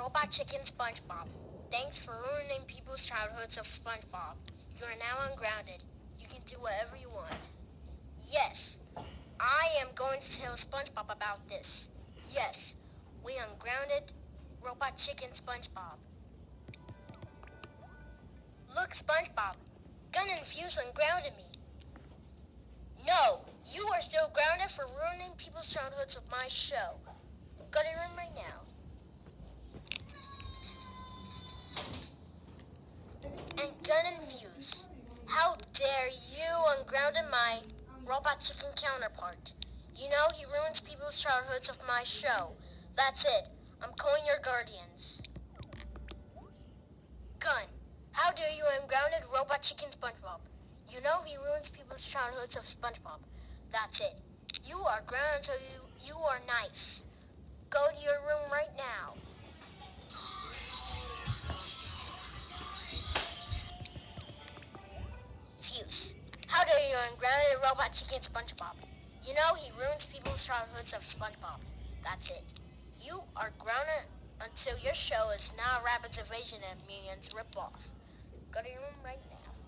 Robot Chicken SpongeBob. Thanks for ruining people's childhoods of SpongeBob. You are now ungrounded. You can do whatever you want. Yes, I am going to tell SpongeBob about this. Yes, we ungrounded Robot Chicken SpongeBob. Look, SpongeBob, Gun and Fuse ungrounded me. No, you are still grounded for ruining people's childhoods of my show. Go to your room right now. How dare you ungrounded my robot chicken counterpart? You know he ruins people's childhoods of my show. That's it. I'm calling your guardians. Gun, how dare you ungrounded robot chicken SpongeBob? You know he ruins people's childhoods of SpongeBob. That's it. You are grounded until you, you are nice. Go to your How dare you ungrounded robot chicken SpongeBob? You know he ruins people's childhoods of SpongeBob. That's it. You are grounded until your show is now Rabbids Invasion and Minions Rip Off. Go to your room right now.